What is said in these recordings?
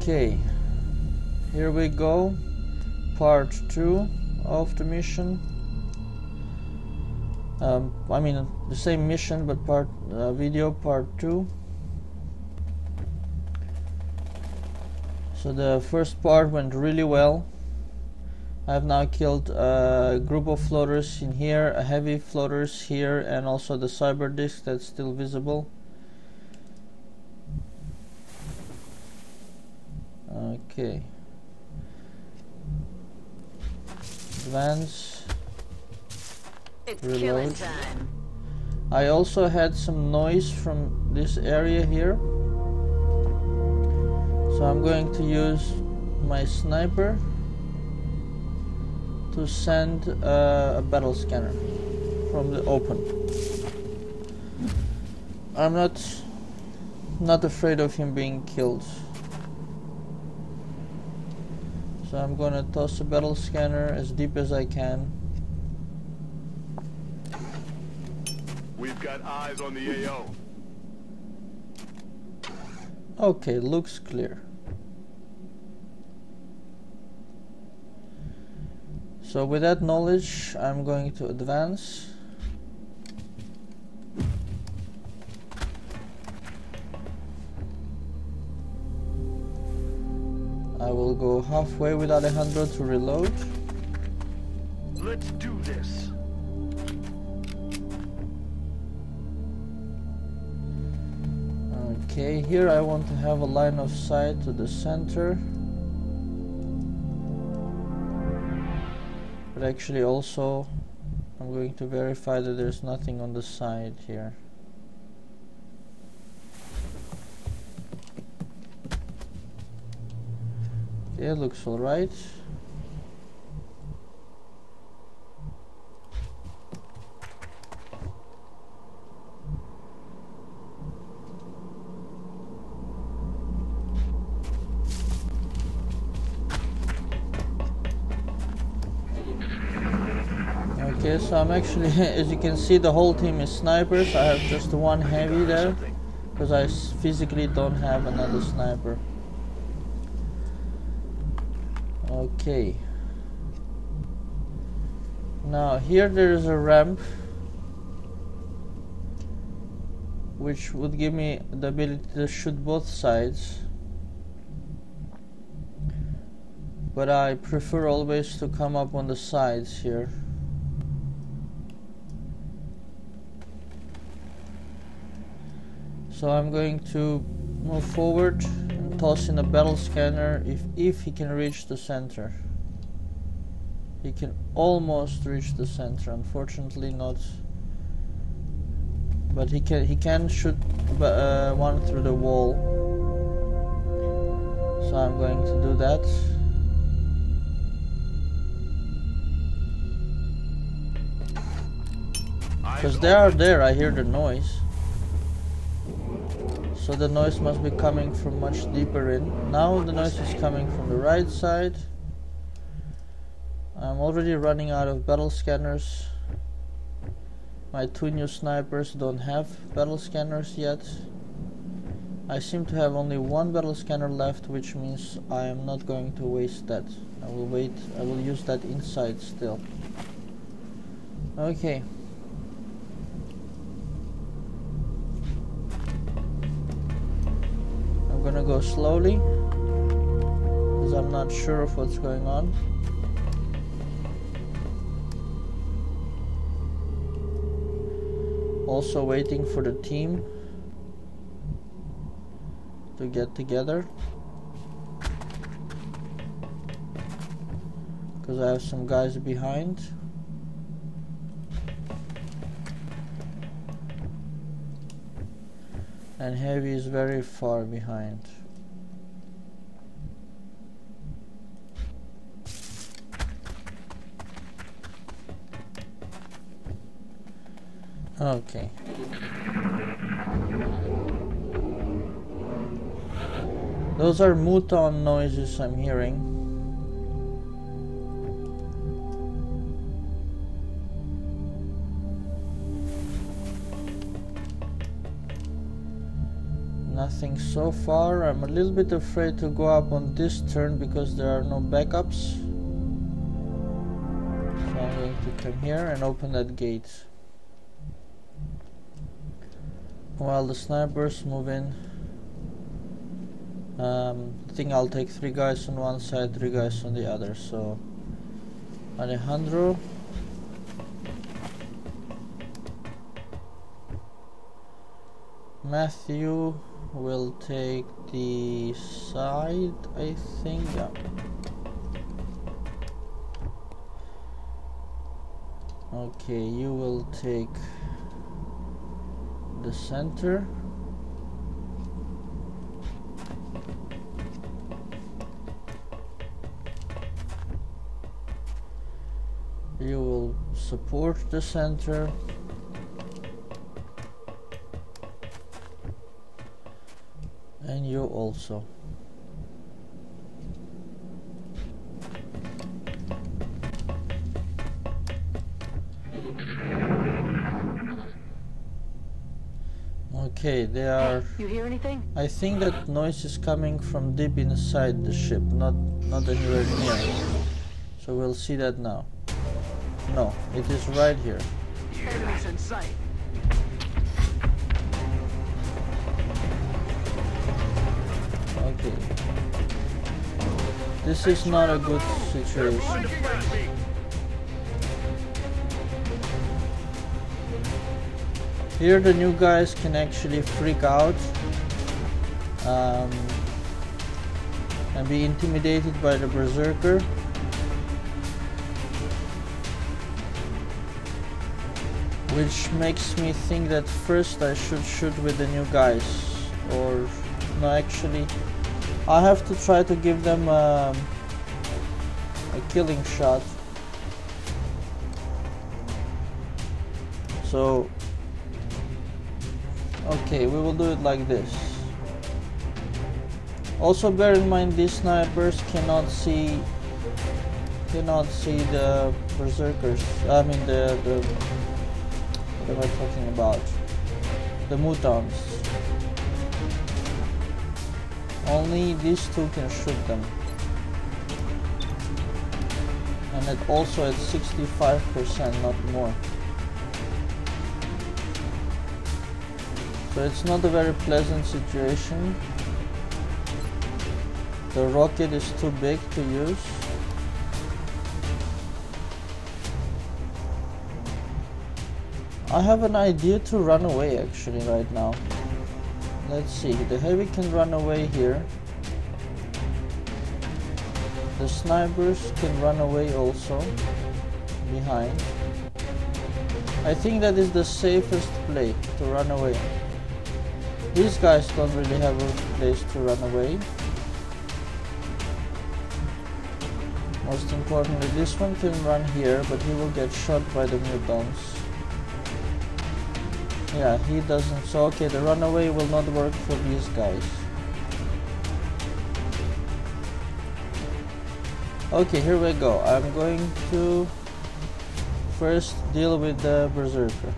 Okay, here we go. Part 2 of the mission. Um, I mean, the same mission, but part uh, video part 2. So the first part went really well. I've now killed a group of floaters in here, a heavy floaters here, and also the cyber disk that's still visible. Okay. Advance. It's Reload. killing time. I also had some noise from this area here. So I'm going to use my sniper to send uh, a battle scanner from the open. I'm not not afraid of him being killed. So I'm gonna toss the battle scanner as deep as I can. We've got eyes on the AO. Okay, looks clear. So with that knowledge, I'm going to advance. I will go halfway with Alejandro to reload. Let's do this. Okay, here I want to have a line of sight to the center. But actually also I'm going to verify that there's nothing on the side here. Okay, looks alright. Okay, so I'm actually, as you can see, the whole team is snipers. I have just one heavy there because I physically don't have another sniper. Okay. Now here there is a ramp which would give me the ability to shoot both sides. But I prefer always to come up on the sides here. So I'm going to move forward toss in a battle scanner if if he can reach the center. He can almost reach the center, unfortunately not. But he can he can shoot uh, one through the wall. So I'm going to do that. Because they are there, I hear the noise. So the noise must be coming from much deeper in. Now the noise is coming from the right side. I'm already running out of battle scanners. My two new snipers don't have battle scanners yet. I seem to have only one battle scanner left, which means I am not going to waste that. I will wait, I will use that inside still. Okay. Go slowly because I'm not sure of what's going on. Also waiting for the team to get together because I have some guys behind. and heavy is very far behind. Okay. Those are Muton noises I'm hearing. Nothing so far. I'm a little bit afraid to go up on this turn because there are no backups. So I'm going to come here and open that gate. While the snipers move in. Um, I think I'll take three guys on one side, three guys on the other. So Alejandro. Matthew will take the side, I think. Yeah. Okay, you will take the center. You will support the center. And you also. Okay, they are. You hear anything? I think that noise is coming from deep inside the ship, not not anywhere near. So we'll see that now. No, it is right here. Enemies in sight. Okay. This is not a good situation. Here the new guys can actually freak out um, and be intimidated by the berserker. Which makes me think that first I should shoot with the new guys or no actually I have to try to give them um, a killing shot. So Okay, we will do it like this. Also bear in mind these snipers cannot see cannot see the berserkers. I mean the the what am I talking about? The mutons. Only these two can shoot them. And it also at 65%, not more. So it's not a very pleasant situation. The rocket is too big to use. I have an idea to run away actually right now. Let's see, the heavy can run away here. The snipers can run away also behind. I think that is the safest play to run away. These guys don't really have a place to run away. Most importantly, this one can run here, but he will get shot by the mutons. Yeah, he doesn't. So, okay, the runaway will not work for these guys. Okay, here we go. I'm going to first deal with the berserker.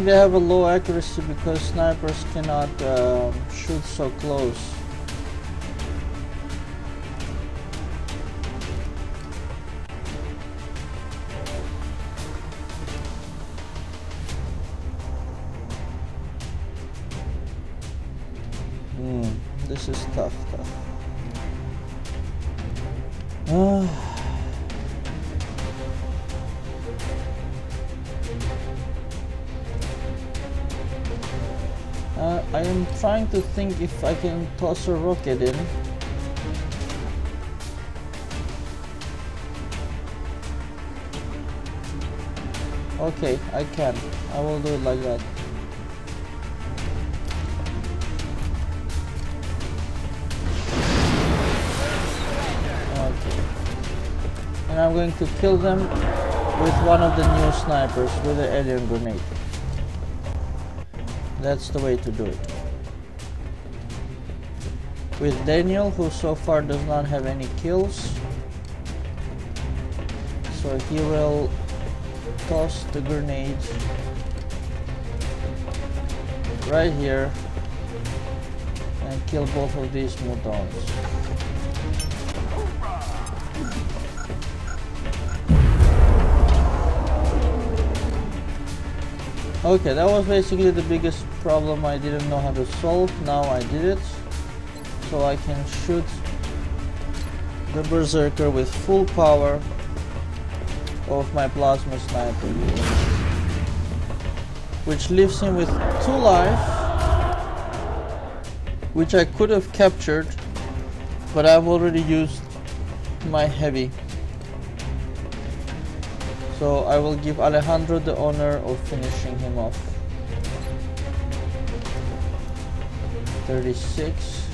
Think they have a low accuracy because snipers cannot um, shoot so close. Hmm, this is tough, tough. Uh, I am trying to think if I can toss a rocket in. Okay, I can. I will do it like that. Okay. And I'm going to kill them with one of the new snipers with the alien grenade. That's the way to do it. With Daniel, who so far does not have any kills, so he will toss the grenade right here and kill both of these mutons. Okay, that was basically the biggest problem I didn't know how to solve. Now I did it. So I can shoot the Berserker with full power of my plasma sniper. Which leaves him with two life. Which I could have captured. But I've already used my heavy. So I will give Alejandro the honor of finishing him off. 36.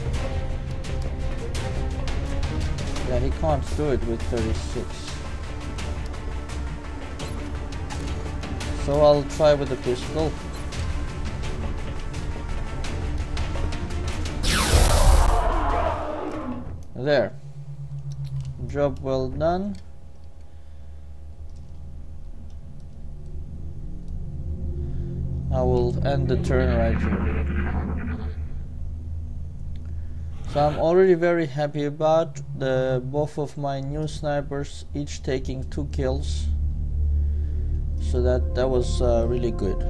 Yeah, he can't do it with 36. So I'll try with the pistol. There. Job well done. I will end the turn right here. So I'm already very happy about the both of my new snipers each taking two kills. So that that was uh, really good.